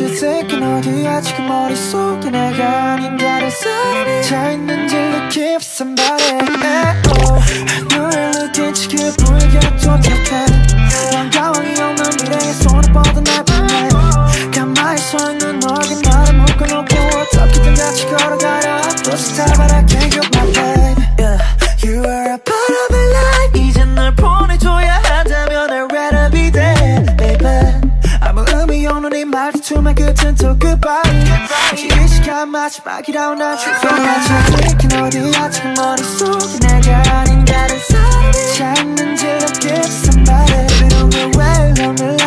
you thinking 어디야? 지금 머릿속에 내가 아닌 다른 사람이 자 있는지 looking for somebody. 너를 느낀 지금 보이게 도착해 난 가망이 없는 미래에 손을 뻗어내 보내 가만히 서 있는 너에게 나를 묶어놓고 어떻게든 같이 걸어가려 또 스타 can't 이 시간 마지막이라고 난 추천하지 Thinking 어디야 지금 머릿속에 내가 아닌 다른 사람이 looking for somebody love me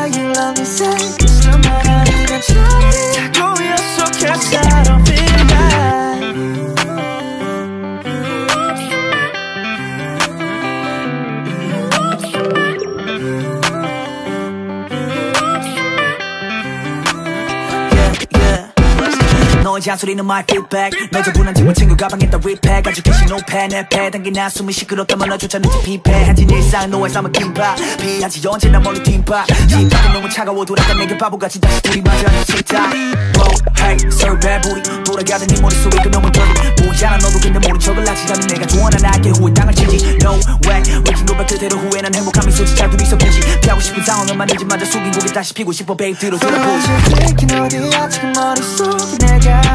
잔소리는 my feedback 매저분한 집을 챙겨 가방에 다 repack. 아주 캐시 노패 내패 당긴 나 숨이 시끄럽다면 너조차 눈치 피폐 한진 일상 너의 삶은 김밥 피하지 언제나 멀리 팀밥 심장은 너무 차가워 돌아가 내게 바보같이 다시 둘이 앉아 식탁 Bro hey bad booty 돌아가던 네 머릿속에 그놈은 dirty 보이잖아 너도 근데 모른 척을 하지 않는 내가 좋아하는 나에게 후회 땅을 치지. No way. 외친 고백 그대로 후회는 행복함이 솔직잘 둘이서 보지. 피하고 싶은 상황을 만들지 마자 숙인 고개 다시 피고 싶어 babe. 뒤로 돌아보지 Thinking 어디야 지금 머릿속에 내가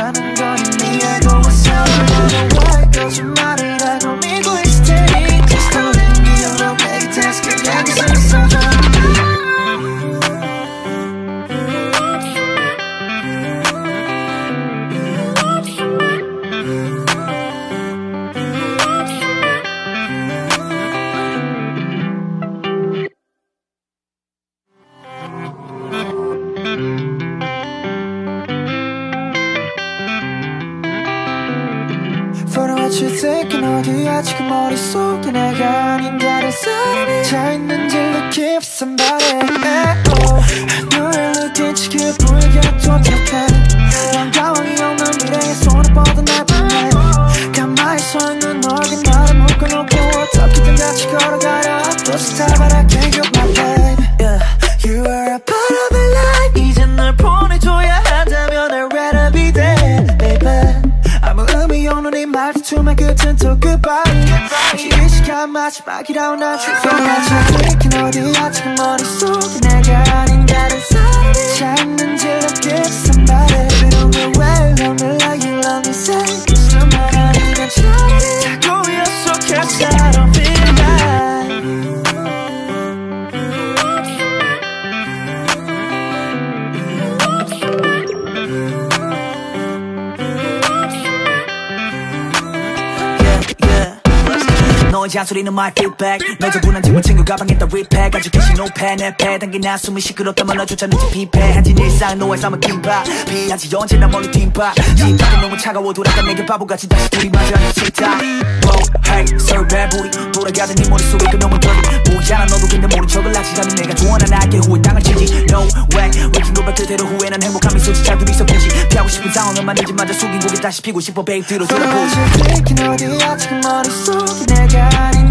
있다는 건 이미 알고 있어 But why 거짓말이라고 믿고 있을 테니 Just don't let me alone 내게 태스게 여기서 있어 잔소리는 my feedback 매저분한 집을 챙겨 가방에 다 repack 아주 캐시 노패 내패. 당긴 나 숨이 시끄럽다면 너조차 눈치 피폐 한진 일상 너의 삶은 김밥 피하지 언제나 멀리 팀밥 심장은 너무 차가워 돌아가 내게 바보같이 다시 둘이 앉아 식탁 hey sir bad booty 돌아가던 네 머릿속에 그 놈은 dirty 보이잖아. 너도 근데 모른 척을 않는 내가 좋아하는 나에게 후회 땅을 치지. No way. 외친 고백 그대로 후회는 행복함이 솔직잘 둘이서 보지. 피하고 싶은 상황을 만들지 마자. 숙인 고개 다시 피고 싶어 뒤로 돌아보지 Thinking 어디야 지금 머릿속에 내가 아닌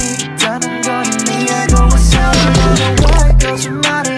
있다는 건 이미 알고 있어 But why 거짓말이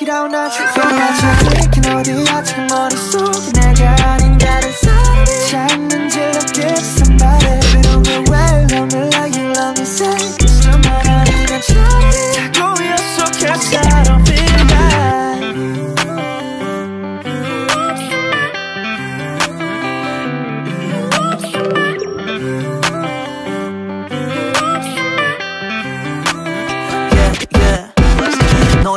마지막이라고 난 출발하지 thinking 어디야 지금 머릿속에 내가 아닌 다른 사람이 자 있는지 look at somebody But don't go well love me like you love me say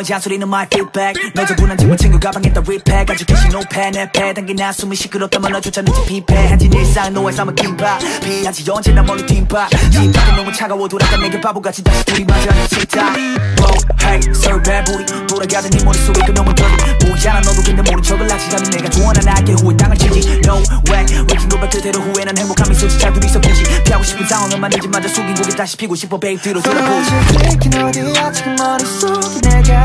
잔소리는 my feedback 너 저분한 집은 친구 가방에다 repack. 아주 계신 노패 내패 당기나 숨이 시끄럽다면 너조차 늦지 피폐. 한진 일상 너의 삶은 긴파. 피하지 언제나 멀리 뒷바 집밖에 너무 차가워 돌아가 내게 바보같이 다시 둘이 마주하는 틱탁 Wow hey sir bad booty 돌아가던 네 머릿속에 그 놈은 dirty 보이잖아 너도 근데 모른 척을 하지 감히 내가 조언한 나에게 후회 땅을 치지. No way. 외킨 고백 그대로 후회는 행복한 미소지 잘 둘이서 보지. 피하고 싶은 상황을 만들지 마자 속인 고개 다시 피고 싶어 babe. 뒤로 돌아보지. thinking 어디야 지금 머릿속에 내가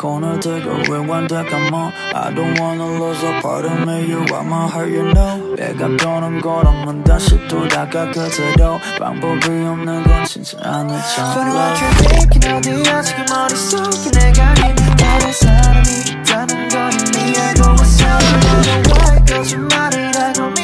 닌 다른 사람이 자 있는지 look at somebody But don't go well love me like you love me say Cause 너만 아니면 차라리 다 꼬였어 cause I don't feel right Says 손을 왜먹고 널 들고 왜완대감어 I don't wanna lose a part of me You are my heart you know 내가 변한 거라면 다시 돌아가 그대로 방법이 없는 건 진짜 아니잖아 Funny what you're thinking 어디야 지금 머릿속에 내가 아닌 다른 사람이 있다는 건 이미 알고 있어 I don't know why 거짓말이라고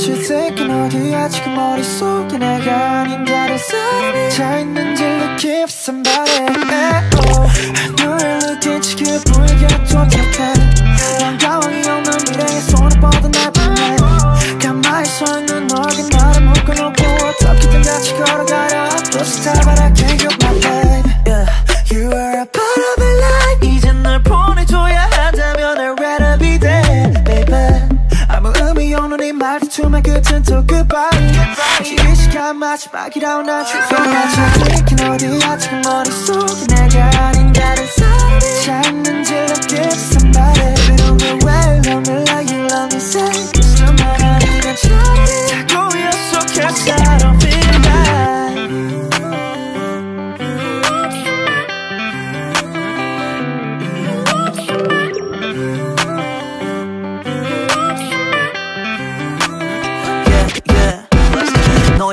You thinking 어디야 지금 머릿속에 내가 아닌 다른 사람이 자 있는지 look if somebody oh. 너를 느낀 지 기쁘게 도착해 난 이 시간 마지막이라고 난 출발하지 thinking 어디야 지금 머릿속에 내가 아닌 다른 사람이 자 있는지 look at somebody But don't go well love me like you love me say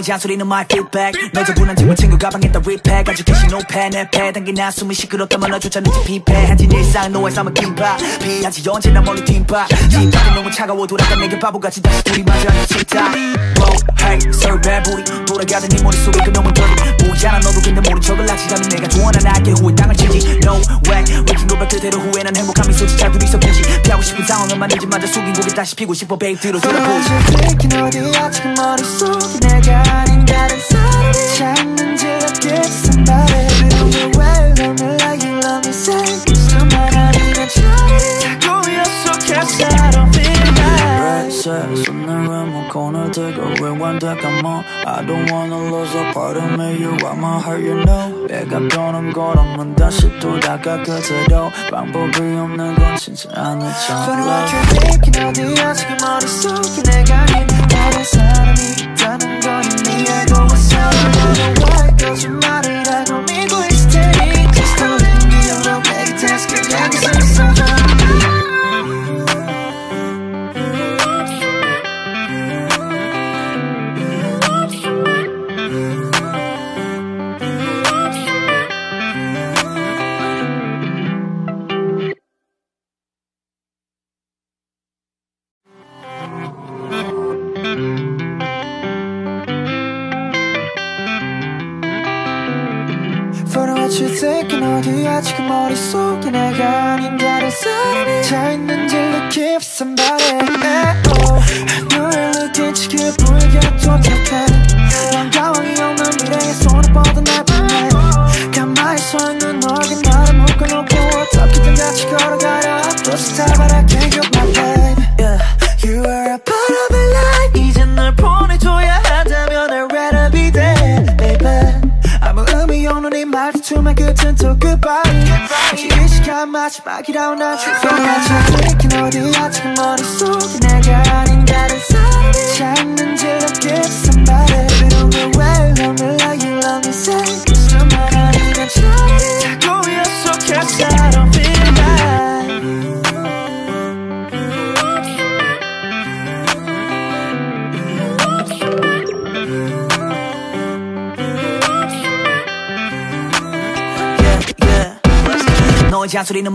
잔소리는 my feedback 너 저분한 집은 친구 가방에다 repack. 아주 계신 노패 내패 당기나 숨이 시끄럽다면 너조차 늦지 피폐. 한진 일상 너의 삶은 긴파. 피하지 언제나 멀리 뒷바 집밖에 너무 차가워 돌아가 내게 바보같이 다시 둘이 마주하는 틱탁 Wow hey bad booty 돌아가던 네 머릿속에 그 놈은 dirty 보이잖아 너도 근데 모른 척을 하지 감히 내가 조언한 나에게 후회 땅을 치지. No way 외킨 고백 그대로 후회는 행복한 미소지 잘 둘이서 보지 피하고 싶은 상황을 만들지 마자 속인 고개 다시 피고 싶어 babe. 뒤로 돌아보지. 어디야 지금 머릿속에 내가 아닌 다른 사람이 자 있는지 look at somebody But don't go well love me like you love me say Cause 너만 아니면 차라리 다 꼬였어 cause I don't I wanna lose a part of me You are my heart you know 내가 변한 거라면 다시 돌아가 그대로 방법이 없는 건 진짜 Funny what 아니잖아 you're thinking 어디야 지금 머릿속에 내가 아닌 다른 사람이 있다는 건 don't know why 거짓말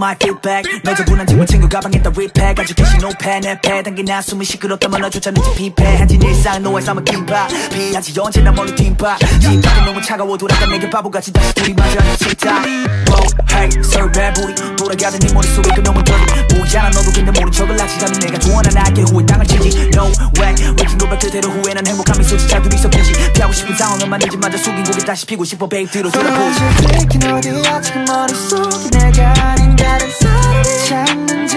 my kickback. back. 노패 내패 당기나 숨이 시끄럽다면 눈치 피폐 한진 일상 너의 삶은 긴파 피하지 언제나 멀리 뒷바. 집밖에 너무 차가워 돌아가 내게 바보같이 다시 마주하는 싫다 Wow, hey, bad booty 돌아가던 네 머릿속에 그 너무 dirty 보이잖아 너도 근데 모른 척을 하지라면 내가 좋아하는 나에게 후회 땅을 치지. No way 외킨 고백 그대로 후회는 행복함이 솔직히 둘이서 편지. 피하고 싶은 상황을 만들지 마저 숙인 고개 다시 피고 싶어 babe. 뒤로 돌아보지. 들킨 어디야 지금 머릿속에 내가 아닌 다른 사람이 자 있는지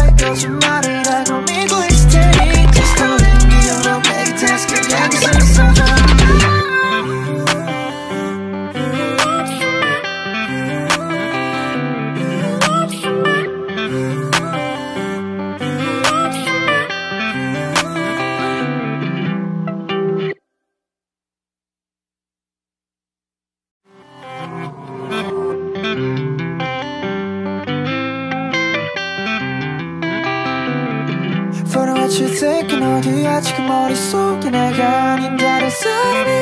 Why 거짓말이라고 믿고 있을 테니 Just telling me you're not making test 그냥 있었어 Funny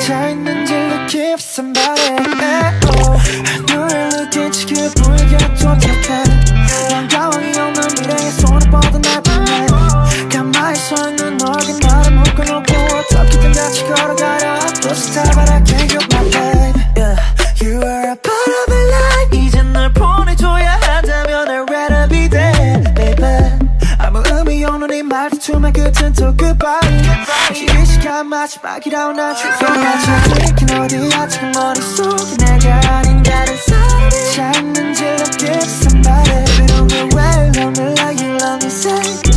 자 있는지 look if somebody 또 goodbye 이 시간 마지막이라고 난 출발하지 들킨 어디야 지금 머릿속에 내가 아닌 다른 있는지 look at somebody But the way you love me like you love me say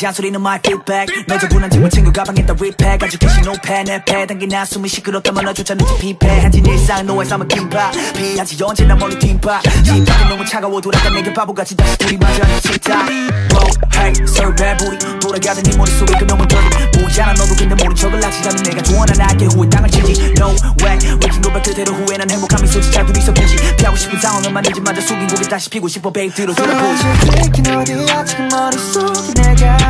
잔소리는 my feedback 너 저분한 집은 친구 가방에다 repack 아주 계신 노패 내패 당기나 숨이 시끄럽다면 너조차 눈치 피폐 한진 일상 너의 삶은 긴파. 피하지 언제나 멀리 뒷바 집밖에 너무 차가워 돌아가 내게 바보같이 다시 둘이 마주하는 싫다 Wow, hey, bad booty 돌아가던 네 머릿속에 그 너무 dirty 보이잖아 너도 근데 모른 척을 하지라면 내가 좋아하는 나에게 후회 땅을 치지. No way. 외킨 고백 그대로 후회는 행복함이 솔직히 둘이서 편지. 피하고 싶은 상황을 만들지 마저 숙인 고개 다시 피고 싶어 babe. 뒤로 돌아보지. 들킨 어디야 지금 머릿속에 내가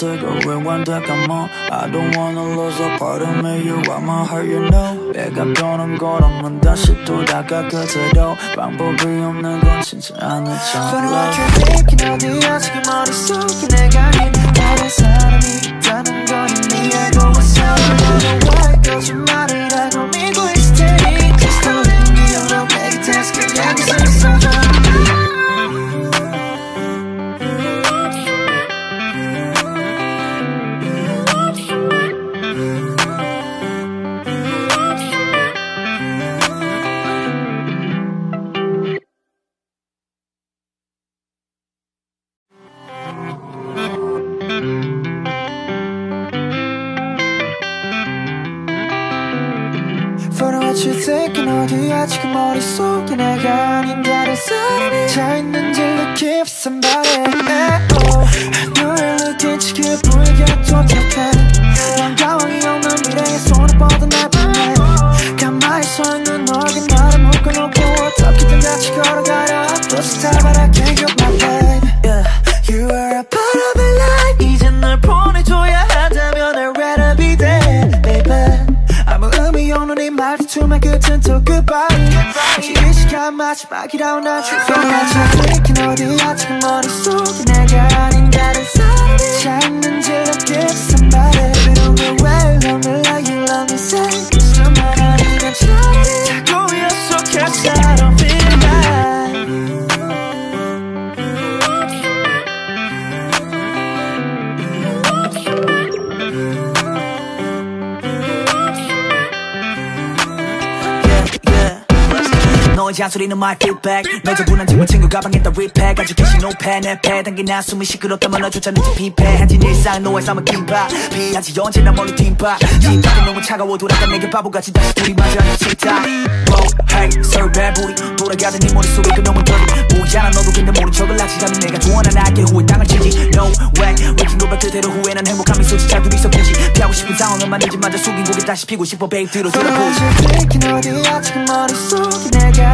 Says on the rim, corner take a rewind back, I'm on. I don't wanna lose a part of me, you are my heart, you know. 내가 변한 거라면 다시 돌아가 그대로 방법이 없는 건 진짜 Funny what 아니잖아. you're thinking 어디야 지금 머릿속에 내가 아닌 다른 사람이 있다는 건 이미 알고 있어 Why 거짓말이라고 믿고 있을 테니 Just telling me you're not making test 그냥 있었어 what 어디야 지금 머릿속에 내가 아닌 다른 사람이 차 있는지 look if somebody. 너를 느낀 지게 보이게 도착해 난 가망이 없는 미래에 손을 뻗어내 보내 가만히 서 있는 너에게 나를 묶어놓고 어떻게든 같이 걸어가려 get my babe yeah. 말투만 끝은 또 goodbye 이 시간 마지막이라고 난 출발하지 thinking 어디야 지금 머릿속에 내가 아닌 다른 사람이 차 있는지 look at somebody But way love me like you love me say Cause 너만 너의 잔소리는 my feedback 너 저분한 집은 친구 가방에다 repack. 아주 계신 노패 내패 당긴 나 숨이 시끄럽다면 너조차 늦지 피폐 한진 일상 너의 삶은 긴파 피하지 언제나 멀리 팀파 집밖에 너무 차가워 돌아가 내게 바보같이 다시 마주하는 식탁 hey, sir 배부리 돌아가던 네 머릿속에 그놈은 더리 보이잖아 너도 근데 모른 척을 하지 않는 내가 좋아하는 나에게 후회 땅을 치지. No way. 외킨 고백 그대로 후회는 행복한 미소지 잘 둘이서 보지. 피하고 싶은 상황을 만들지 마자 숙인 고개 다시 피고 싶어 babe. 뒤로 돌아보지. Thinking 어디야 지금 머릿속에 내가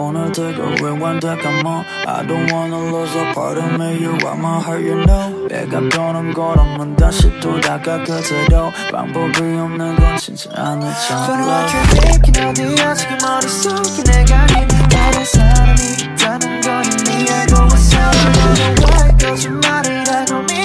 gonna take a rewind back, I'm on. I don't wanna lose a part of me, you are my heart, you know. 내가 변한 거라면 다시 돌아가 그대로 방법이 없는 건 진짜 아니잖아. But what you thinking 어디야 지금 머릿속에 내가 아닌 다른 사람이 있다는 건 이미 알고 있어 왜 거짓말이라고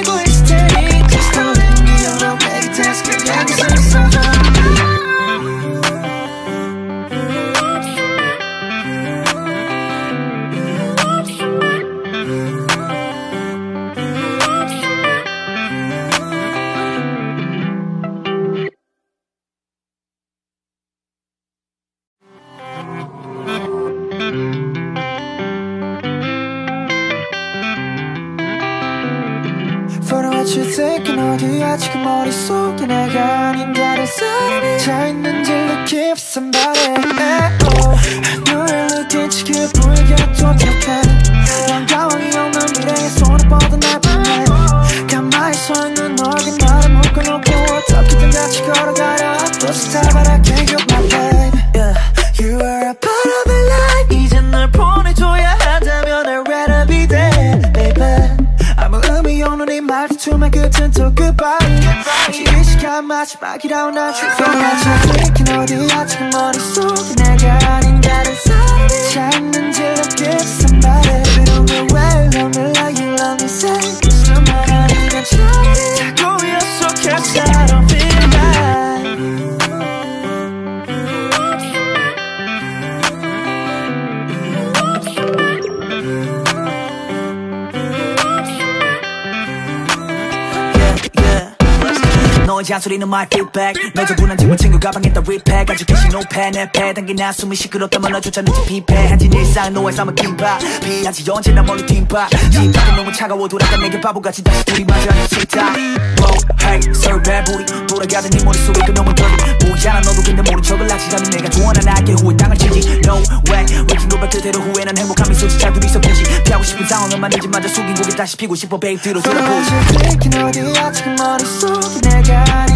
잔소리는 my feedback 너 저분한 집은 친구 가방에다 repack. 아주 계신 노패 내패 당긴 나 숨이 시끄럽다면 너조차 늦지 피폐. 한진 일상 너의 삶은 긴파. 피하지 언제나 멀리 팀파. 집밖에 너무 차가워 돌아가 내게 바보같이 다시 둘이 마주하는 식탁 Wow, hey, sir 배부리 돌아가던 네 머릿속에 그 놈은 더리 보이잖아 너도 근데 모른 척을 않는 내가 좋아하는 나에게 후회 땅을 치지. No way. 외킨 고백 그대로 후회는 행복한 미소지 잘 둘이서 보지. 피하고 싶은 상황을 만들지 마자 숙인 고개 다시 피고 싶어 뒤로 돌아보지. thinking 어디야 지금 머릿속에 내가 아니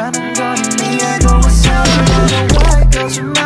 건 이미 알고 있어 왜 거짓말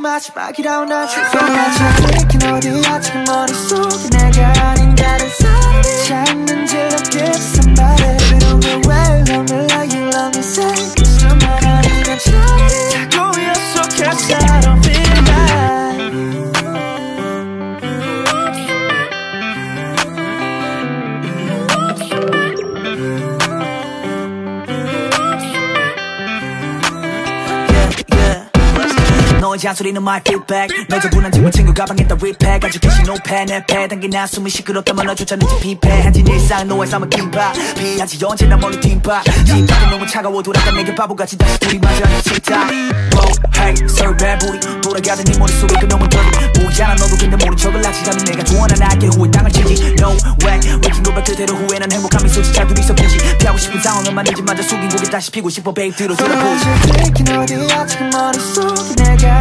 마지막이라고 난 trigger 맞춰 thinking 어디야 지금 머릿속에 내가 아닌 다른 사람이 자 있는지 look if somebody Don't know 잔소리는 my feedback 너 저분한 집은 친구 가방에다 repack 아주 계신 노패 내패 당기나 숨이 시끄럽다면 너조차 눈치 피폐. 한진 일상 너의 삶은 긴파. 피하지 언제나 멀리 팀파. 집밖에 너무 차가워 돌아가 내게 바보같이 다시 둘이 마주 앉아 틱탁 Wow hey 설배 부리 돌아가던 네 머릿속에 그 놈은 더리 보이잖아 너도 근데 모른 척을 하지라면 내가 조언한 나에게 후회 땅을 치지. No way. 외킨 고백 그대로 후회는 행복함이 솔직히 둘이서 보지. 피하고 싶은 상황은 만들지 마저 숙인 고개 다시 피고 싶어 babe. 뒤로 돌아보지. thinking 어디야? 지금 머릿속에 내가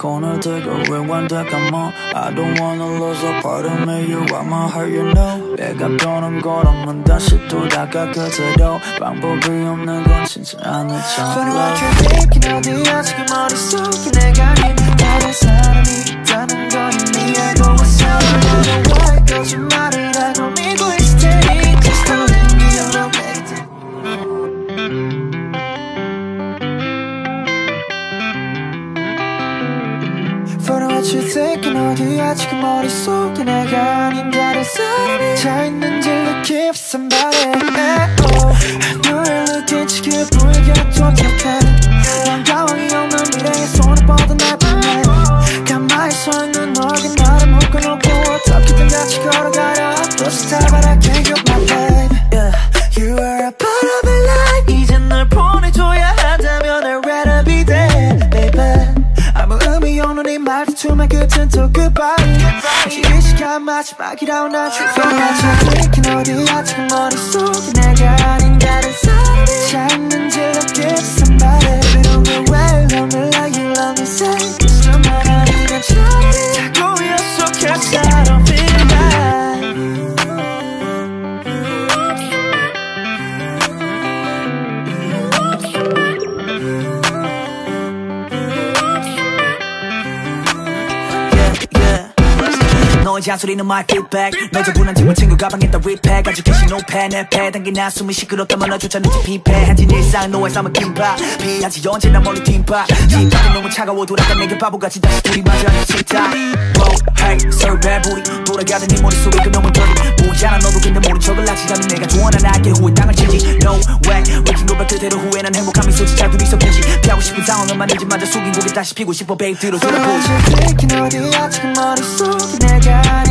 닌 다른 사람이 자 있는지 look if somebody Don't know where love me like you love me say Cause 너만 아니면 차라리 다 꼬였어 cause I don't feel right Says 손을 왜 묶고 널 들고 왜 완벽한 I don't wanna lose a part of me You are my heart you know 내가 변한 거라면 다시 돌아가 그대로 방법이 없는 건 진짜 아니잖아 Funny what you're thinking 어디야 지금 머릿속에 내가 아닌 다른 사람이 있다는 건 이미 알고 있어 I don't know why 거짓말을 하고 you're thinking 어디야 지금 머릿속에 내가 아닌 다른 사람이 자 있는지 look if somebody oh. 너의 느낌치 마지막이라고 난 trigger 맞춰 thinking 어디야 지금 머릿속 잔소리는 my feedback 너 저분한 집은 친구 가방에 다 repack 아주 계신 노패 내패 당기나 숨이 시끄럽다면 너조차 눈치 피폐 한진 일상 너의 삶은 긴파 피하지 언제나 멀리 팀파 집밖에 너무 차가워 돌아가 내게 바보같이 다시 둘이 앉아 틱탁 Wow hey 설배 부리 돌아가던 네 머릿속에 그 놈은 더리 보이잖아 너도 근데 모른 척을 하지라면 내가 조언한 나에게 후회 땅을 치지 No way 외킨 고백 그대로 후회는 행복함이 솔직히 둘이서 보지 피하고 싶은 상황은 만들지 마저 숙인 고개 다시 피고 싶어 babe 돌아보지 thinking 어디야 지금 머릿속에 내가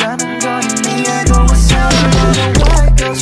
있다는 건 이미 알고 있어 I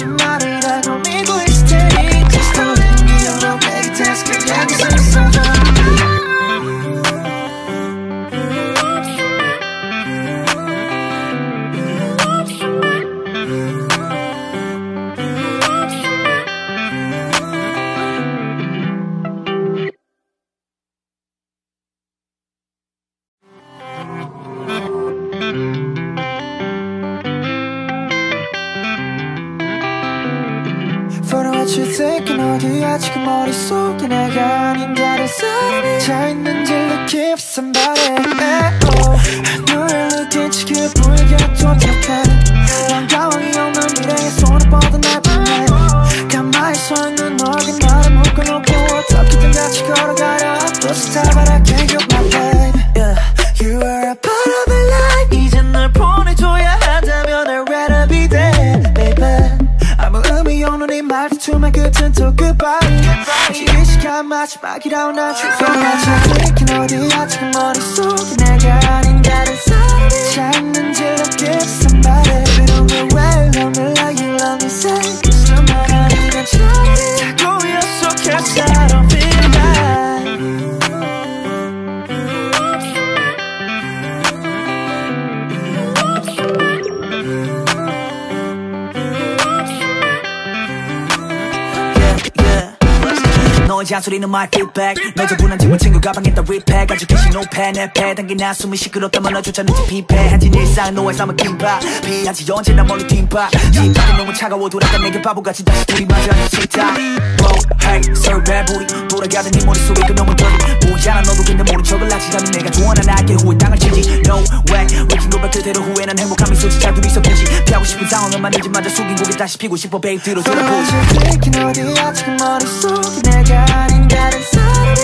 my feedback 매저분한 집을 챙겨 가방에 다 repack 아주 캐시 노패 내패 당긴 나 숨이 시끄럽다면 너조차 눈치 피폐. 한진 일상 너의 삶은 긴파 피하지 언제나 멀리 팀파. 집밖에 너무 차가워 돌아가 내게 바보같이 다시 둘이 마주 앉아 식탁 Bro, hey, sir, bad booty 돌아가던 네 머릿속에 그 놈은 dirty 보이잖아 너도 근데 모른 척을 않는 내가 좋아하는 나에게 후회 땅을 치지. No way. 외킨 고백 그대로 후회는 행복함이 솔직히 둘이서 굳이 피하고 싶은 상황을 만들지 마자 숙인 고개 다시 피고 싶어 babe. 뒤로 돌아보지. Thinking 어디야 지금 머릿속에 내가 아닌 다른 사람이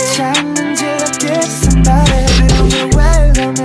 somebody But I'm well lonely like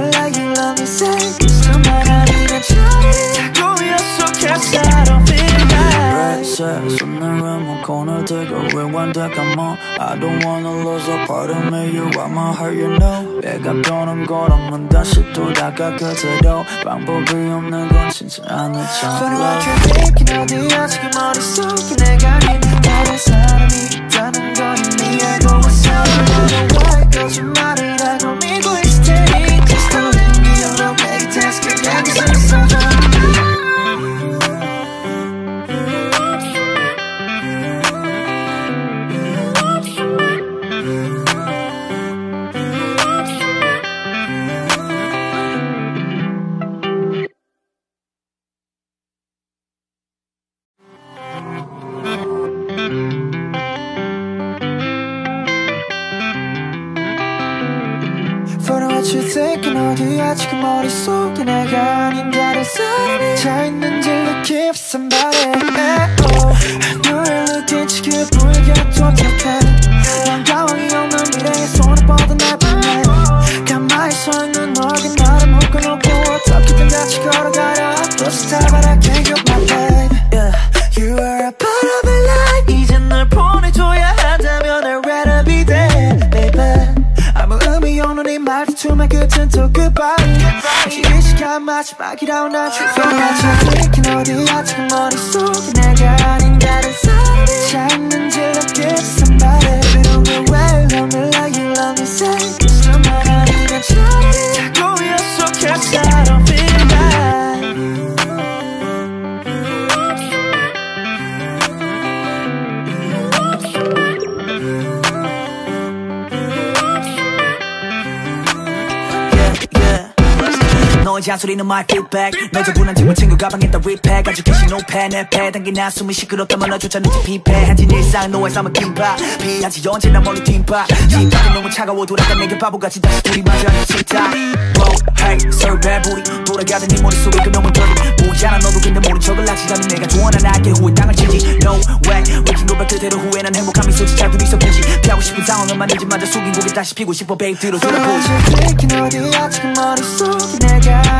때가 왜 완벽한 I don't wanna lose a part of me You are my heart you know 내가 변한 거라면 다시 돌아가 그대로 방법이 없는 건 진짜 But 아니잖아 what you're thinking 어디야 지금 머릿속에 내가 아닌 다른 사람이 있다는 건 이미 알고 있어 I don't know why 거짓말이 잔소리는 my feedback 매저분한 집을 챙겨 가방에 다 repack. 아주 캐시 노패 내패 당긴 나 숨이 시끄럽다면 눈치 피폐. 한진 일상 너의 삶은 긴파 피하지 언제나 멀리 팀파 집밖에 너무 차가워 돌아가 내게 바보같이 다시 둘이 앉아 식탁 Bro, hey, sir, bad booty 돌아가던 네 머릿속에 그놈은 dirty. 보이잖아 너도 근데 모른 척을 않는 내가 좋아하는 나에게 후회 땅을 치지. No way. 외킨 고백 그대로 후회는 행복함이 솔직히 둘이서 굳이 피하고 싶은 상황을 만들지 마자 숙인 고개 다시 피고 싶어 babe. 뒤로 돌아보지. Thinking 어디야 지금 머릿속에 내가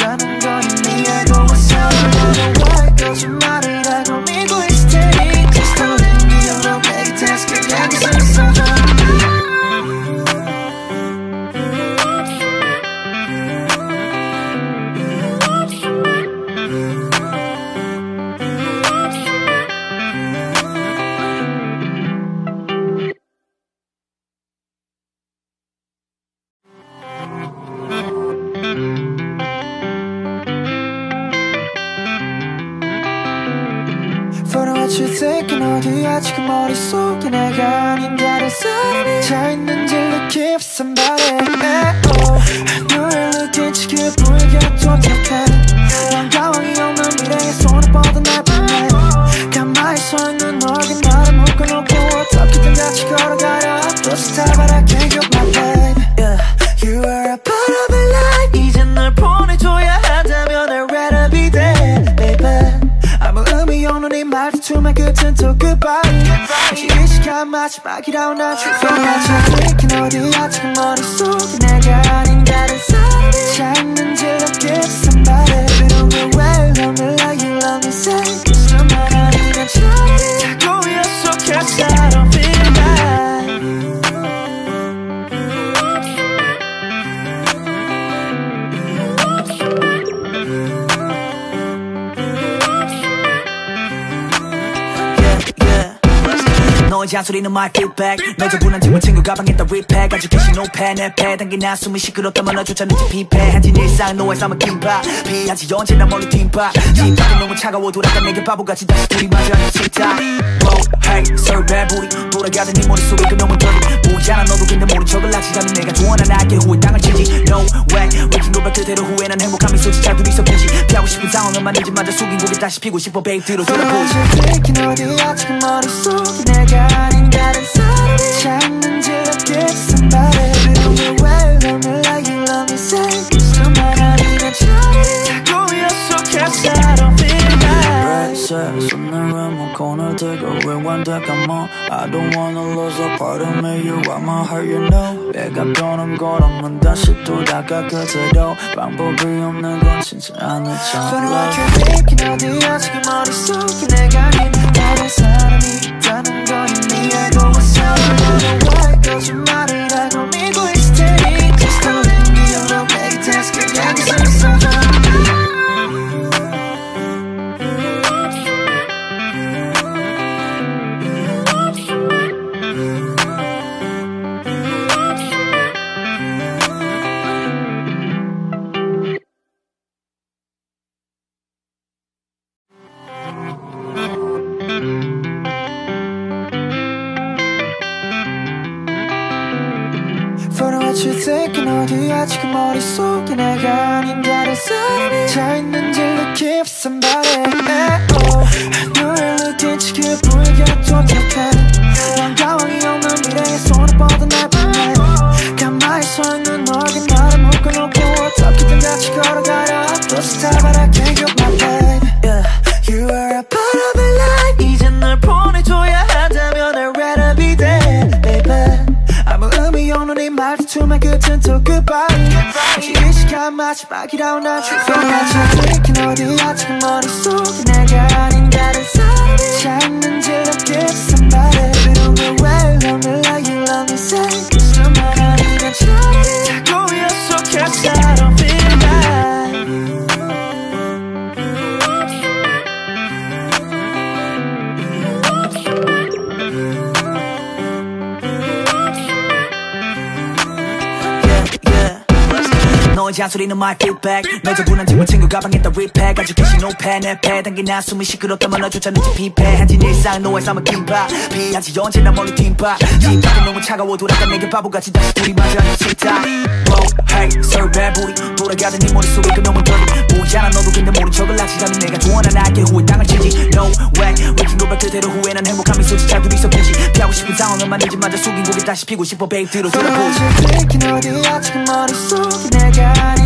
있다는 건 이미 알고 있어 I don't know why 거짓말이라고 믿고 있을 테니. Just don't let me alone 내게 태스게 여기서 있어 줘 어디야 지금 머릿속에 내가 아닌 다른 사람이 차 있는지 look if somebody 너를 느낀 지금 보이게 도착해 시간 마지막이라고 난 출 잔소리는 my feedback 너 저분한 집은 친구 가방에다 repack 아주 계신 노패 내패 당기나 숨이 시끄럽다면 너조차 눈치 피폐 한진 일상 너의 삶은 김밥. 피하지 언제나 멀리 팀파 집밥은 너무 차가워 돌아가 내게 바보같이 다시 둘이 앉아. 식탁 Blow, hey, bad booty 돌아가던 네 머릿속에 그 놈은 dirty 모자라 너도 근데 모른 척을 않는 내가 좋아하는 나에게 후회 땅을 치지. No way. 외킨 고백 그대로 후회는 행복함이 솔직 잘 둘이서 보지. 피하고 싶은 상황을 만들지 마자. 숙인 고개 다시 피고 싶어 뒤로 돌아보지. Thinking 어디야 지금 머릿속에 내가 아닌 다른 사람이 차 있는지 look at somebody Don't know where love me like you love me say Cause 너만 아니면 차라리 다 꼬였어 cause I don't wanna lose a part of me You are my heart you know 내가 변한 거라면 다시 돌아가 그대로 방법이 없는 건 진짜 Funny what 아니잖아 you're thinking 어디야 지금 머릿속에 내가 아닌 다른 사람이 있다는 건 잔소리는 my feedback 너저분한 집은 친구 가방에다 repack. 아주 계신 노패 내패 당기나 숨이 시끄럽다면 눈치 피폐 한진 일상 너의 삶은 김밥. 피하지 언제나 멀리 팀파 집밥은 너무 차가워 돌아가 내게 바보같이 다시 둘이 앉아 식탁 Blow, hey, bad booty 돌아가던 네 머릿속에 그놈은 dirty 모자라 너도 근데 모른 척을 않는 내가 좋아하는 나에게 후회 땅을 치지. No way. 외킨 고백 그대로 후회는 행복함이 솔직 잘 둘이서 보지. 피하고 싶은 상황을 만들지 마자 숙인 고개 다시 피고 싶어 babe. 뒤로 돌아보지. Thinking 어디야 지금 머릿속에 내가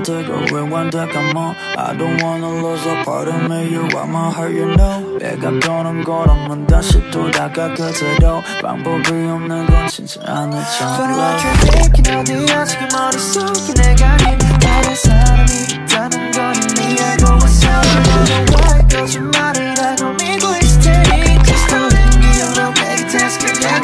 묶고 널 들고 왜 완벽한 I don't wanna lose a part of me You are my heart you know 내가 변한 거라면 다시 돌아가 그대로 방법이 없는 건 진짜 Funny what 아니잖아 you're thinking 어디야 지금 머릿속에 내가 아닌 다른 사람이 있다는 건 이미 알고 있어 I don't know why 거짓말이라고 믿고 있을 테니 Just don't let me alone 내게 다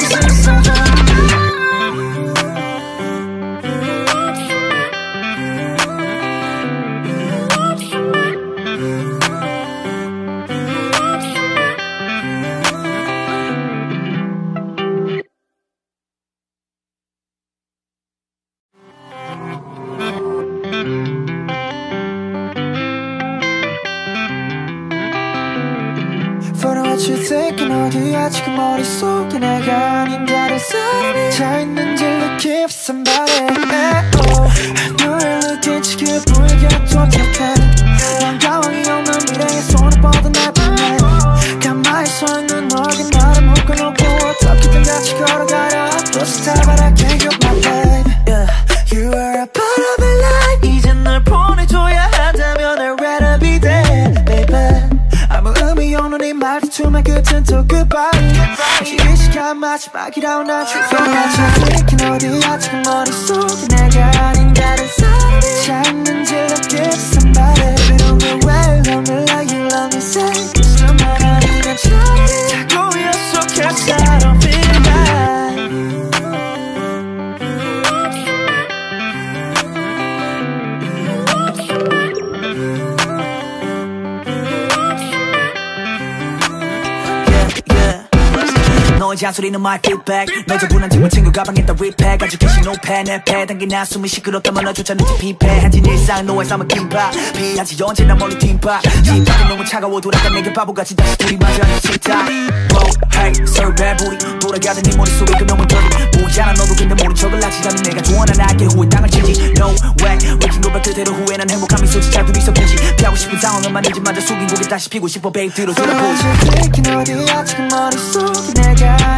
잔소리는 my feedback 너 저분한 집을 친구 가방에다 repack 아주 계신 노패 내패. 당기나 숨이 시끄럽다면 너조차 늦지 피폐 한진 일상 너의 삶은 긴파 피하지 언제나 멀리 팀파. 집밖에 너무 차가워 돌아가 내게 바보같이 다시 둘이 맞아 하는 싫다. Bro, hey, bad booty 돌아가던 네 머릿속에 그 놈은 dirty 모자라 너도 근데 모른 척을 하지라니 내가 좋아하는 나에게 후회 땅을 치지. No way 외친 고백 그대로 후회는 행복함이 솔직히 둘이서 보지. 피하고 싶은 상황은 만들지 마저 숙인 고개 다시 피고 싶어 babe. 뒤로 돌아보지 Thinking 어디야? 지금 머릿속에 내가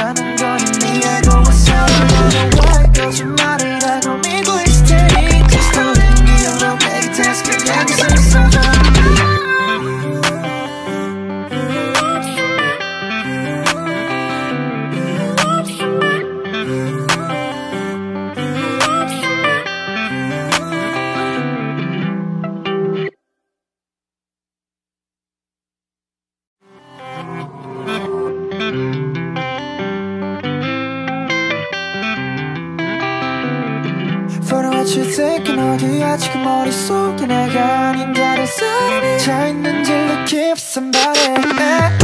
있다는 건 이미 알고 있어 I don't why 거짓말을 지금 머릿속에 내가 아닌 다른 사람이 차 있는지 looking for somebody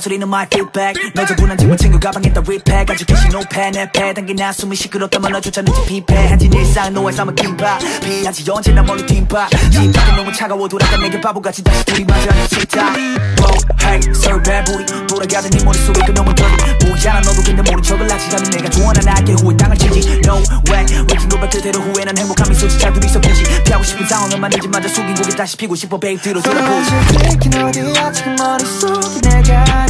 잔소리는 my feedback 너 저분한 집을 친구 가방에다 repack 아주 계신 노패 내패 당기나 숨이 시끄럽다면 너조차 늦지 피폐 한진 일상 너의 삶은 긴파 피하지 언제나 멀리 팀파 집밖에 너무 차가워 돌아가 내게 바보같이 다시 둘이 맞아 하는 싫다 Bro, hey, sir, bad booty. 돌아가던 네 머릿속에 그 놈은 dirty 모자라 너도 근데 모른 척을 하지라니 내가 좋아하는 나에게 후회 땅을 치지. No way. 외친 고백 그대로 후회는 행복함이 솔직히 둘이서 보지. 피하고 싶은 상황은 만들지 마저 숙인 고개 다시 피고 싶어 babe. 뒤로 돌아보지. Thinking 어디야 지금 머릿속에 내가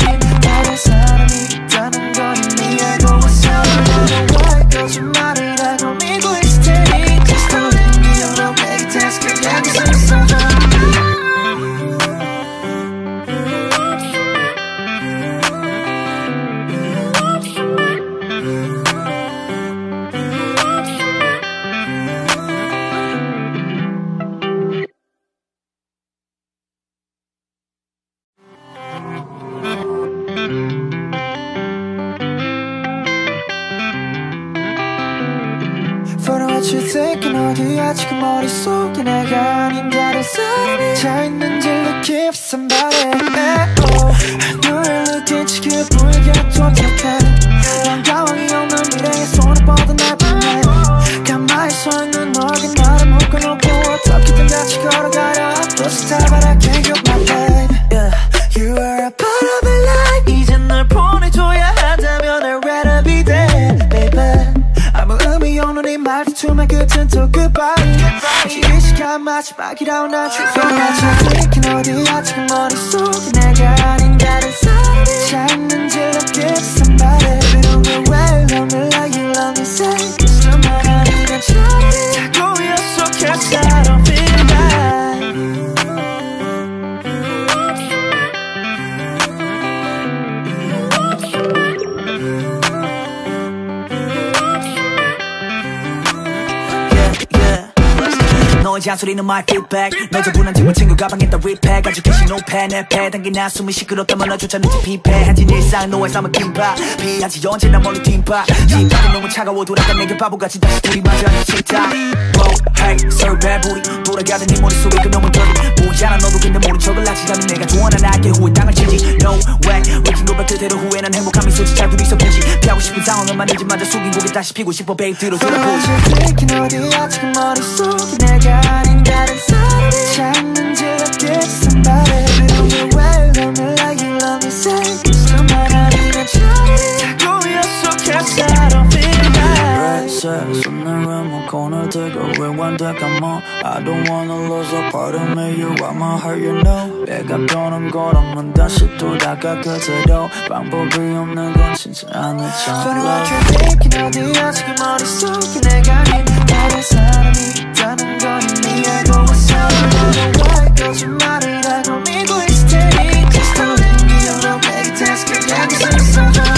잔소리는 my feedback 너 저분한 집은 친구 가방에다 repack. 아주 계신 노패 내패 당기나 숨이 시끄럽다면 너조차 늦지 피폐. 한진 일상 너의 삶은 긴파. 피하지 언제나 멀리 팀파. 집밥이 너무 차가워 돌아가 내게 바보같이 다시 둘이 마주 앉아 싫다 Wow, hey, bad booty 돌아가던 네 머릿속에 그 놈은 dirty 모자라 너도 근데 모른 척을 않는 내가 조언한 나에게 후회 땅을 치지. No way. 외친 고백 그대로 후회는 행복함이 솔직히 둘이서 보지 피하고 싶은 상황은 만들지 마자 숙인 고개 다시 피고 싶어 뒤로 돌아보지 thinking 어디야 지금 머릿속에 내가 아닌 다른 사람이 자 있는지 look at somebody Don't know why you love me like you love me say It's no matter 아니면 차라리 자꾸 약속해서 I don't feel right Sex 손을 왜 묶고 널 들고 왜완될까 뭐 I don't wanna lose a part of me You are my heart you know 배가 떠는 걸음은 다시 돌아가 그대로 방법이 없는 건 진짜 아니잖아 Funny what you're thinking 어디야 지금 머릿속에 내가 아닌 다른 사람이 있다는 건 이미 알고 있어 I don't know why 거짓말이라고 믿고 있을 테니 Just telling me you're not 내게 태스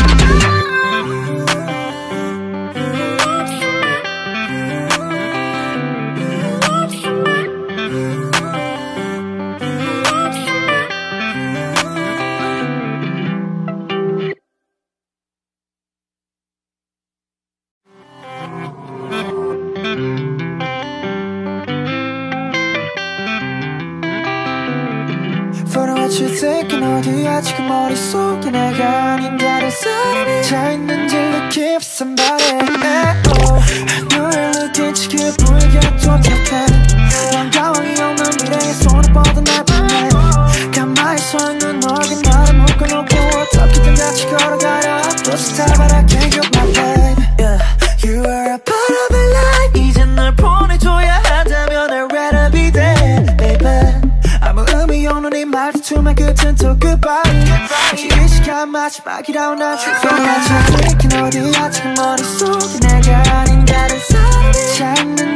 마지막이라고 난 출근하지 thinking 어디야 지금 머릿속에 내가 아닌 다른 사람이 자 있는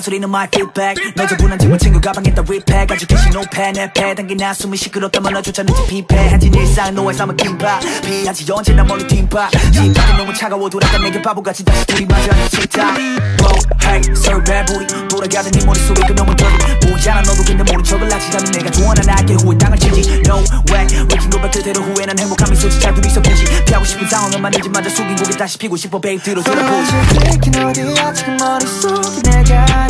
잔소리는 feedback 너 저분한 집은 친구 가방에다 repack. 아주 계신 노패 내패 당기나 숨이 시끄럽다면 너조차 늦지 피폐 한진 일상 너의 삶은 긴파 피하지 언제나 멀리 팀파 집밥이 너무 차가워 돌아가 내게 바보같이 다시 둘이 앉아 싫다 Wow, hey, sir, bad booty 돌아가던 네 머릿속에 그놈은 dirty 모자라 너도 근데 모른 척을 않는 내가 조언한 나에게 후회. 땅을 치지. No way. 외친 고백 그대로 후회는 행복함이 솔직히 잘 둘이서 보지. 피하고 싶은 상황은 마자 숙인 고개 다시 피고 싶어 babe. 뒤로 돌아보지. 어디야 지금 머릿속에 내가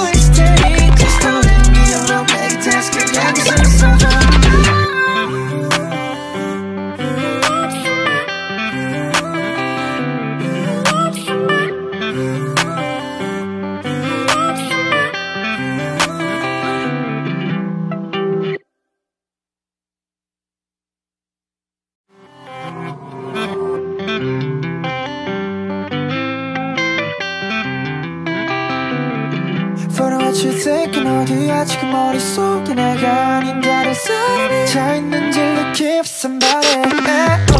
what 어디야 지금 머릿속에 내가 아닌 다른 사람이 자 있는지 look if somebody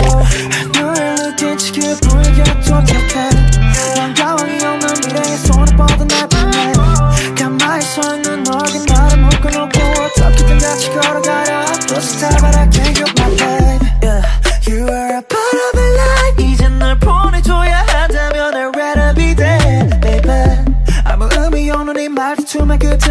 oh. 너를 느낀 지금 보이게 도착해 난 가망이 없는 미래에 손을 뻗어내 보내 가만히 서 있는 너에게 나를 묶어놓고 어떻게든 같이 걸어가려 get my babe 말투만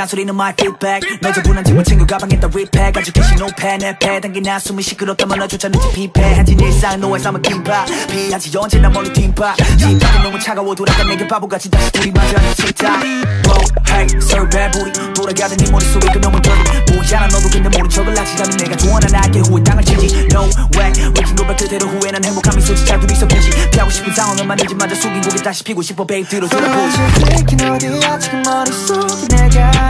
잔소리는 my feedback 내 저분한 집은 친구 가방에 다 repack. 아주 계신 노패 내패 당기나 숨이 시끄럽다면 너조차 눈치 피폐. 한진 일상 너의 삶은 긴파 피하지 언제나 멀리 팀파 집밖에 너무 차가워 돌아가 내게 바보같이 다시 둘이 마주하는 싫다 Wow, hey, 설배 부리 돌아가던 네 머릿속에 그 놈은 더리 보이잖아 너도 근데 모른 척을 하지라면 내가 조언한 나에게 후회 땅을 치지. No way. 외킨 고백 그대로 후회는 행복함이 솔직히 둘이서 굳이 피하고 싶은 상황을 만들지 마저 숙인 고개 다시 피고 싶어 babe. 뒤로 돌아보지. thinking 어디야 지금 머릿속에 내가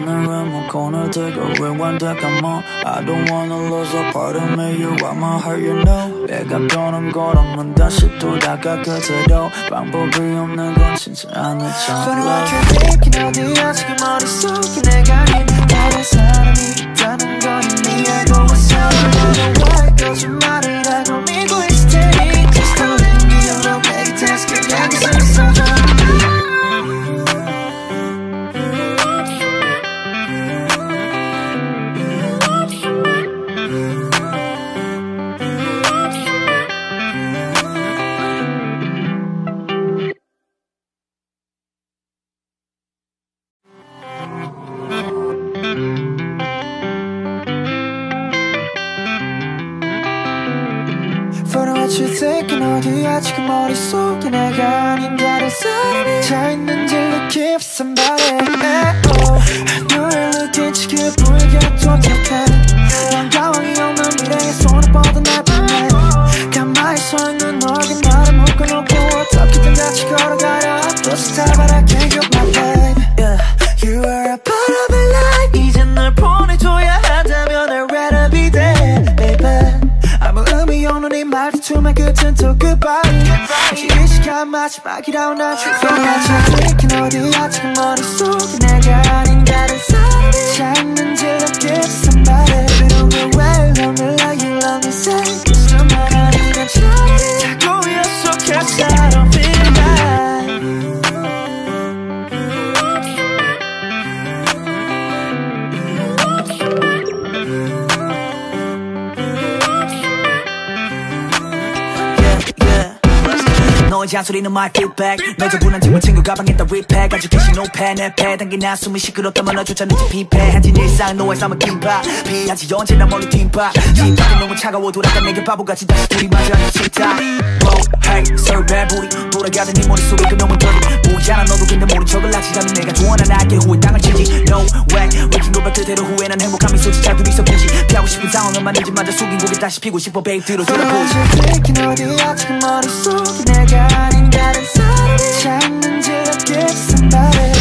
들고 rewind 뭐 I don't wanna lose a part of me You are my heart you know 내가 변한 거라면 다시 돌아가 그대로 방법이 없는 건 진짜 아니잖아 Funny what you're thinking 어디야 지금 머릿속에 내가 아닌 다른 사람이 있다는 건 이미 알 아주 계신 노패 내패 당기나 숨이 시끄럽다면 너조차 눈치 피폐 한진 일상 너의 삶은 긴파. 피하지 언제나 멀리 팀파. 집밖에 너무 차가워 돌아가 내게 바보같이 다시 둘이 마주하는 싫다. Wow, hey, 설배 부리. 돌아가던 네 머릿속에 그 놈은 더리 보이잖아 너도 근데 모른 척을 하지라면 내가 조언한 나에게 후회 땅을 치지. No way. 외킨 고백 그대로 후회는 행복함이 솔직히 둘이서 굳이 피하고 싶은 상황을 만들지 마저 숙인 고개 다시 피고 싶어 babe. 뒤로 돌아보지. thinking 어디야 지금 머릿속에 내가 아닌 다른 사람이. if somebody Baby don't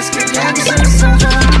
just to get so fun.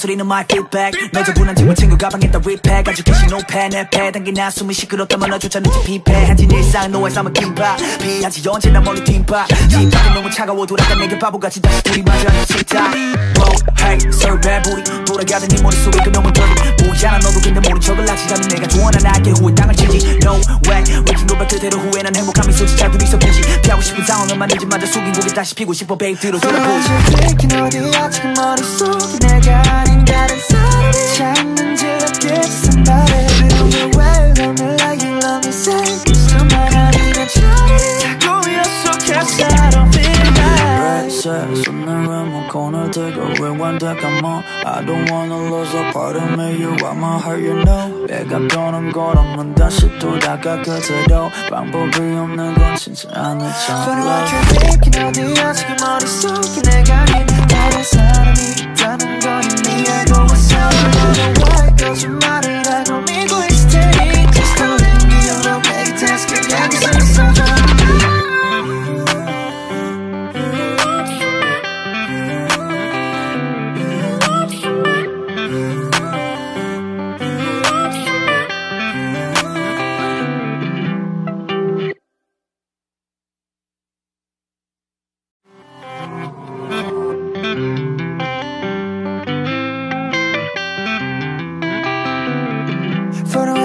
잔소리는 my feedback 너저분한 집은 친구 가방에다 repack. 아주 계신 노패 내패 당긴 나 숨이 시끄럽다면 늦지 피폐. 한진 일상 너의 삶은 긴파 피하지 언제나 멀리 팀파 집밖에 너무 차가워 돌아가 내게 바보같이 다시 앉아 식탁 Wow hey bad booty 돌아가던 네 머릿속에 그놈은 dirty 뭐야 너도 근데 모른 척을 하지다니 내가 조언한 나에게 후회 땅을 치지. No way. 외킨 고백 그대로 후회는 행복한 미소지 둘이서 보지. 피하고 싶은 상황을 만들지 마저 숙인 고개 다시 피고 싶어 babe. what you thinking 어디야 지금 머릿속에 내가 Trying I'm the way, I'm like you love me, say. right Says on the rim of corner take a rewind that come on I don't wanna lose a part of me You are my heart you know 내가 변한 거라면 다시 돌아가 그대로 방법이 없는 건 진짜 아니잖아 But what you thinking 어디야 지금 머릿속에 내가 아닌 다른 사람이 있다는 건 이미 알고 있어 But why 거짓말을 하고 믿고 있을 테니 Just don't let me alone 내게 task 여기서 있어줘 For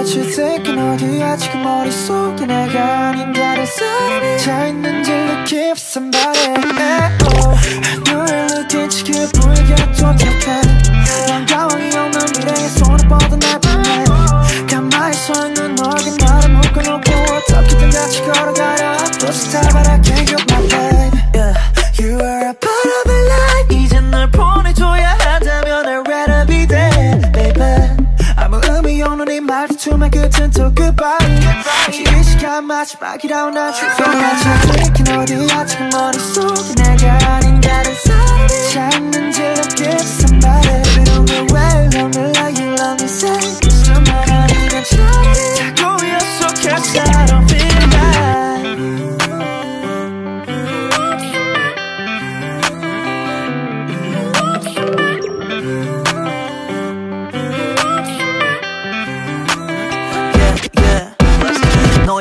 What you thinking 어디야? 지금 머릿속에 내가 아닌 다른 사람이 차 있는지 look if somebody. 너를 느낀 지금 보이게 도착해 난 가왕이 없는 미래에 손을 뻗어 내 보내 가만히 서 있는 너에게 나를 묶어놓고 어떻게든 같이 걸어가려 but I can't get my babe 이 말투만 끝은 또 goodbye 이 시간 마지막이라고 난 출발하지 thinking 어디야 지금 머릿속에 내가 아닌 다른 사람이 차 있는지 look at somebody But we're well lonely like you love me say Cause 너만 아니면 차라리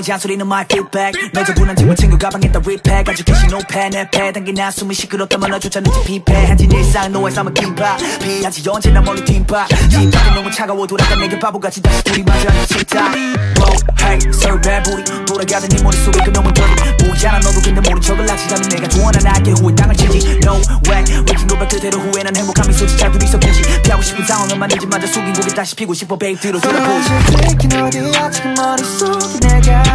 잔소리는 my feedback 너 저분한 집은 친구 가방에다 repack 아주 계신 노패 내패. 당긴 나 숨이 시끄럽다면 너조차 늦지 피폐 한진 일상 너의 삶은 긴파. 피하지 언제나 멀리 팀파. 집밖에 너무 차가워 돌아가 내게 바보같이 다시 둘이 앉아 식탁 Wow hey bad booty 돌아가던 네 머릿속에 그 놈은 dirty 뭐야 너도 근데 모른 척을 하지다니 내가 조언한 나에게 후회 땅을 치지. No way. 외킨 고백 그대로 후회는 행복한 미소지 잘 둘이서 보지. 피하고 싶은 상황을 만들지 마저 숙인 고개 다시 피고 싶어 뒤로 돌아보지. thinking 어디야 지금 머릿속에 내가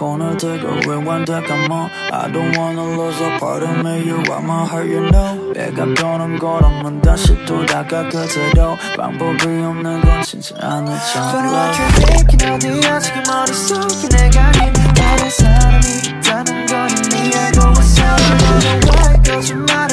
Says on the rim of corner take a rewind that come on I don't wanna lose a part of me You are my heart you know 내가 변한 거라면 다시 돌아가 그대로 방법이 없는 건 진짜 But 아니잖아 what you thinking 어디야 지금 머릿속에 내가 아닌 다른 사람이 있다는 건 이미 알고 있어 But why 거짓말을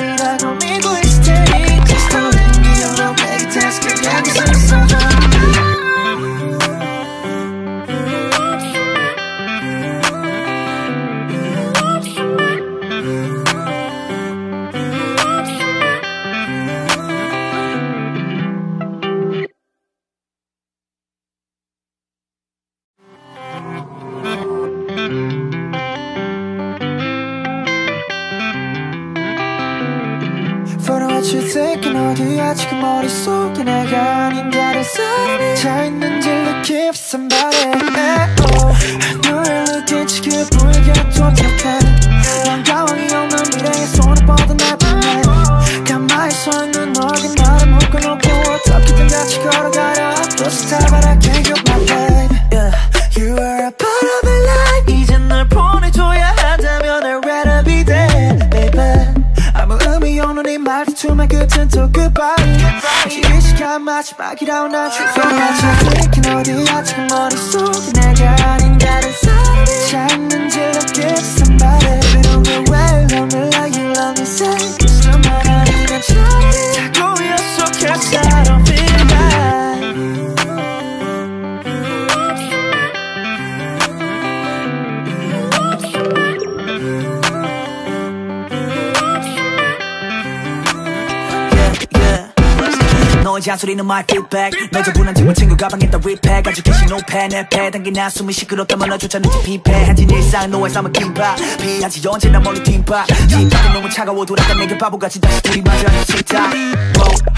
너의 잔소리는 my feedback 내 저분한 집은 친구 가방에다 repack 아주 계신 노패 내패 당긴 나 숨이 시끄럽다면 늦지. 피폐 한진 일상 너의 삶은 긴파 피하지 언제나 멀리 팀파 집밖에 너무 차가워 돌아가 내게 바보같이 다시 마주하는 싫다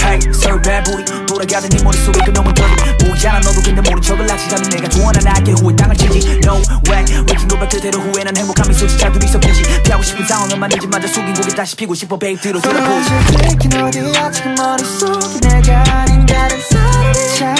hey, bad booty 돌아가던 네 머릿속에 그놈은 dirty 뭐야 너도 근데 모른 척을 하지 않는 내가 좋아하는 나에게 후회 땅을 치지. No way. 외킨 고백 그대로 후회는 행복한 미소지. 잘 둘이서 보지. 피하고 싶은 상황을 만들지 마자. 속인 고개 다시 피고 싶어 babe. 뒤로 돌아보지. Thinking 어디야 지금 머릿속에 내가 아닌 다른 사람 Baby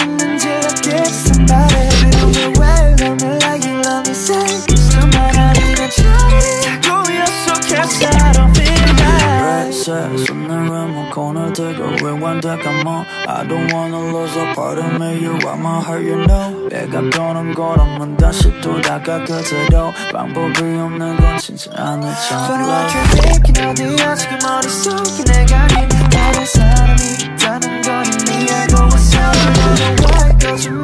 I'm gonna take a rewind that come on. I don't wanna lose a part of me, you are my heart, you know. 내가 변한 거라면 다시 돌아가 그대로 방법이 없는 건 진짜 아니잖아. Funny what you're thinking 어디야 지금 머릿속에 내가 아닌 다른 사람이 있다는 건 이미 알고 있어 왜 거짓말이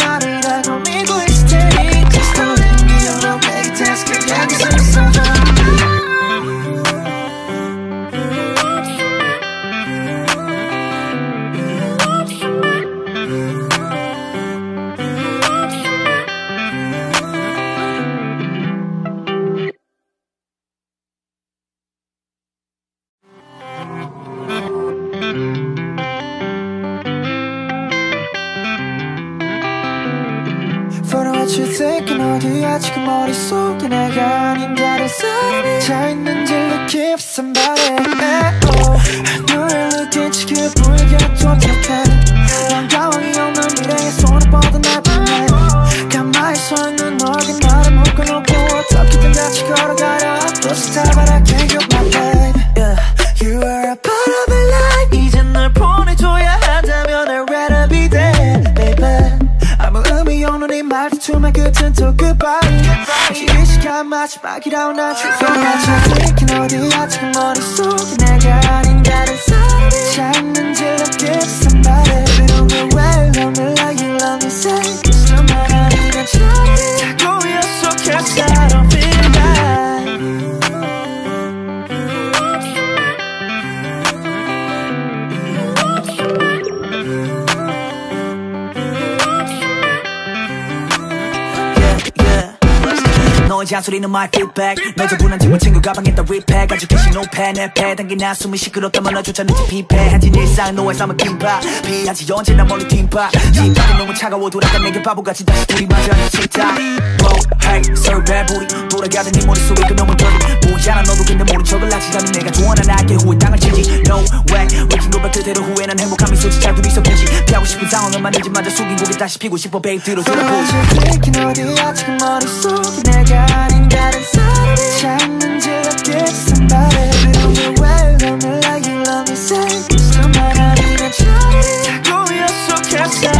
잔소리는 my feedback 내 저분한 집은 친구 가방에다 repack 아주 계신 노패 내패 당긴 나 숨이 시끄럽다면 너조차 늦지 피폐. 한진 일상 너의 삶은 긴파. 피하지 언제나 멀리 팀파. 집밖에 너무 차가워 돌아가 내게 바보같이 다시 둘이 싫다 Wow, hey, bad booty 돌아가던 네 머릿속에 그 놈은 dirty 뭐야 너도 근데 모른 척을 않는 내가 좋아하는 나에게 후회 땅을 치지. No way. 외킨 고백 그대로 후회는 행복한 미소지 잘 둘이서 보지. 피하고 싶은 상황을 만들지 마자. 속인 고개 다시 피고 싶어 뒤로 돌아보지. Thinking 어디야 지금 머릿속에 내가 아니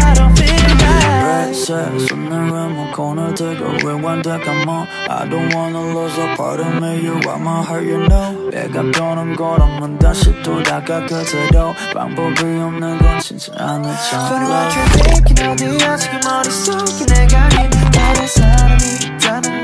I Says on the rim, I'm gonna take a rewind that come on. I don't wanna lose a part of me, you are my heart, you know. 내가 변한 거라면 다시 돌아가 그대로 방법이 없는 건 진짜 Funny what 아니잖아. you're thinking 어디야 지금 머릿속에 내가 아닌 다른 사람이 I'm